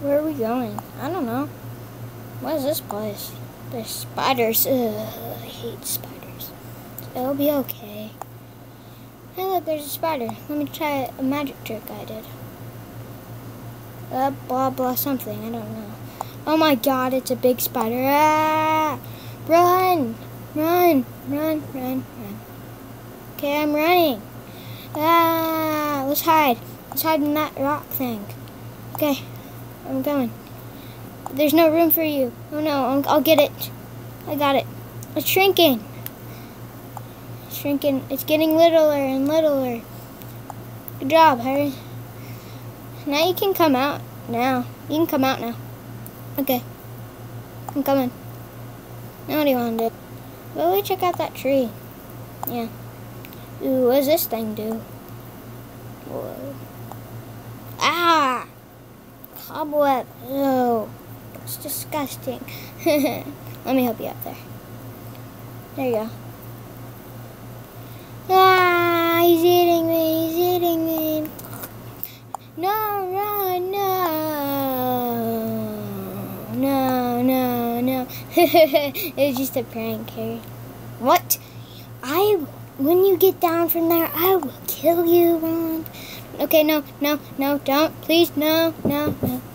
Where are we going? I don't know. What is this place? There's spiders. Ugh, I hate spiders. It'll be okay. Hey, look, there's a spider. Let me try a magic trick I did. Uh, blah, blah, something. I don't know. Oh my god, it's a big spider. Ah! Run! Run! Run, run, run. Okay, I'm running. Ah! Let's hide. Let's hide in that rock thing. Okay, I'm going. There's no room for you. Oh no, I'll, I'll get it. I got it. It's shrinking. It's shrinking. It's getting littler and littler. Good job, Harry. Now you can come out. Now. You can come out now. Okay. I'm coming. Now what do you want to do? Well, we check out that tree. Yeah. Ooh, what does this thing do? Whoa. Ah! Cobweb. Oh, it's disgusting. Let me help you out there. There you go. Ah, he's eating me. He's eating me. No, run, no. No, no, no. it was just a prank, Harry. What? I, when you get down from there, I will kill you, Ron. Okay, no, no, no, don't. Please, no, no, no.